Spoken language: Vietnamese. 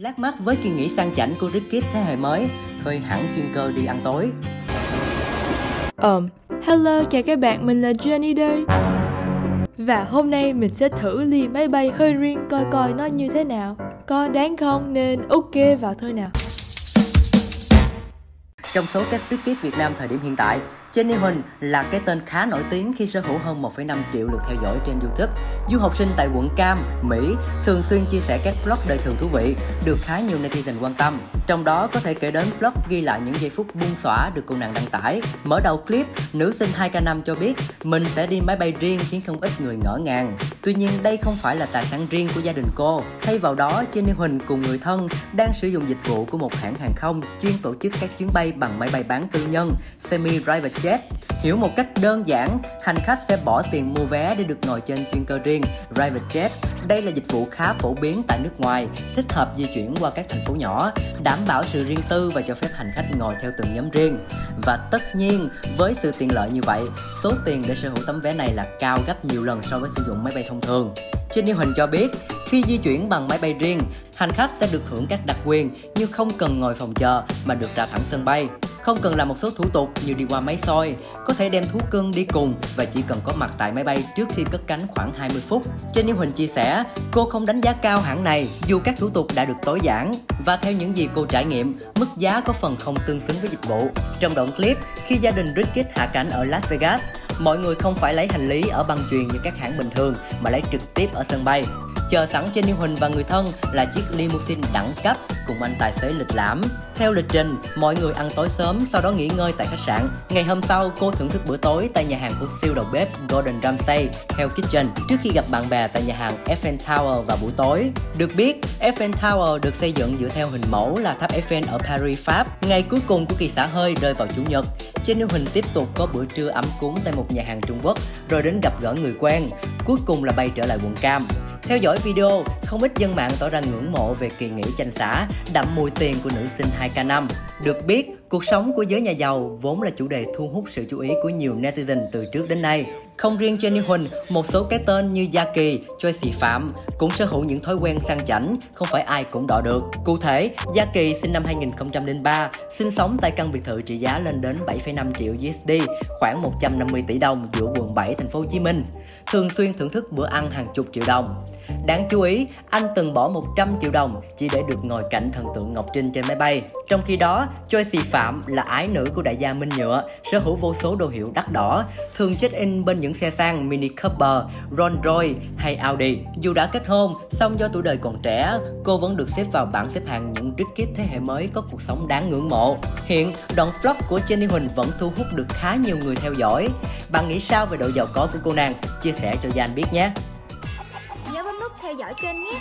Lát mắt với kỳ nghỉ sang chảnh của Rickis thế hệ mới, thuê hãng chuyên cơ đi ăn tối. Um, hello chào các bạn, mình là Jenny đây. Và hôm nay mình sẽ thử ly máy bay hơi riêng coi coi nó như thế nào. Có đáng không nên ok vào thôi nào. Trong số các Rickis Việt Nam thời điểm hiện tại, Jenny Huỳnh là cái tên khá nổi tiếng khi sở hữu hơn 1,5 triệu lượt theo dõi trên YouTube. Du học sinh tại quận Cam, Mỹ, thường xuyên chia sẻ các vlog đời thường thú vị, được khá nhiều netizen quan tâm. Trong đó có thể kể đến vlog ghi lại những giây phút buông xõa được cô nàng đăng tải. Mở đầu clip, nữ sinh 2K5 cho biết mình sẽ đi máy bay riêng khiến không ít người ngỡ ngàng. Tuy nhiên đây không phải là tài sản riêng của gia đình cô. Thay vào đó, Jenny Huỳnh cùng người thân đang sử dụng dịch vụ của một hãng hàng không chuyên tổ chức các chuyến bay bằng máy bay bán tư nhân, semi-private jet. Hiểu một cách đơn giản, hành khách sẽ bỏ tiền mua vé để được ngồi trên chuyên cơ riêng, private jet. Đây là dịch vụ khá phổ biến tại nước ngoài, thích hợp di chuyển qua các thành phố nhỏ, đảm bảo sự riêng tư và cho phép hành khách ngồi theo từng nhóm riêng. Và tất nhiên, với sự tiện lợi như vậy, số tiền để sở hữu tấm vé này là cao gấp nhiều lần so với sử dụng máy bay thông thường. Trên điều hình cho biết, khi di chuyển bằng máy bay riêng, hành khách sẽ được hưởng các đặc quyền như không cần ngồi phòng chờ mà được ra thẳng sân bay. Không cần làm một số thủ tục như đi qua máy soi, có thể đem thú cưng đi cùng và chỉ cần có mặt tại máy bay trước khi cất cánh khoảng 20 phút. Trên Như Huỳnh chia sẻ, cô không đánh giá cao hãng này dù các thủ tục đã được tối giản và theo những gì cô trải nghiệm, mức giá có phần không tương xứng với dịch vụ. Trong đoạn clip, khi gia đình Rickett hạ cánh ở Las Vegas, mọi người không phải lấy hành lý ở băng chuyền như các hãng bình thường mà lấy trực tiếp ở sân bay. Chờ sẵn trên Như Huỳnh và người thân là chiếc limousine đẳng cấp cùng anh tài xế lịch lãm. Theo lịch trình, mọi người ăn tối sớm, sau đó nghỉ ngơi tại khách sạn. Ngày hôm sau, cô thưởng thức bữa tối tại nhà hàng của siêu đầu bếp Gordon Ramsay, Hell Kitchen, trước khi gặp bạn bè tại nhà hàng Eiffel Tower vào buổi tối. Được biết, Eiffel Tower được xây dựng dựa theo hình mẫu là tháp Eiffel ở Paris, Pháp. Ngày cuối cùng của kỳ xã hơi rơi vào Chủ nhật. Trên Như Huỳnh tiếp tục có bữa trưa ấm cúng tại một nhà hàng Trung Quốc, rồi đến gặp gỡ người quen. Cuối cùng là bay trở lại quận Cam. Theo dõi video, không ít dân mạng tỏ ra ngưỡng mộ về kỳ nghỉ tranh xã, đậm mùi tiền của nữ sinh 2K5. Được biết, cuộc sống của giới nhà giàu vốn là chủ đề thu hút sự chú ý của nhiều netizen từ trước đến nay. Không riêng Jenny Huỳnh, một số cái tên như Gia Kỳ, Choi Sĩ Phạm cũng sở hữu những thói quen sang chảnh, không phải ai cũng đọ được. Cụ thể, Gia Kỳ sinh năm 2003, sinh sống tại căn biệt thự trị giá lên đến 7,5 triệu USD, khoảng 150 tỷ đồng giữa quận 7 thành phố Hồ Chí Minh. Thường xuyên thưởng thức bữa ăn hàng chục triệu đồng. Đáng chú ý, anh từng bỏ 100 triệu đồng chỉ để được ngồi cạnh thần tượng Ngọc Trinh trên máy bay. Trong khi đó, Choi Sĩ Phạm là ái nữ của đại gia Minh Nhựa, sở hữu vô số đồ hiệu đắt đỏ, thường check in bên những xe sang Mini Cooper, Rolls Royce hay Audi. Dù đã kết hôn, song do tuổi đời còn trẻ, cô vẫn được xếp vào bảng xếp hạng những Rickit thế hệ mới có cuộc sống đáng ngưỡng mộ. Hiện, đoạn vlog của Jenny Huỳnh vẫn thu hút được khá nhiều người theo dõi. Bạn nghĩ sao về độ giàu có của cô nàng? Chia sẻ cho Gian biết nhé! Nhớ bấm nút theo dõi kênh nhé!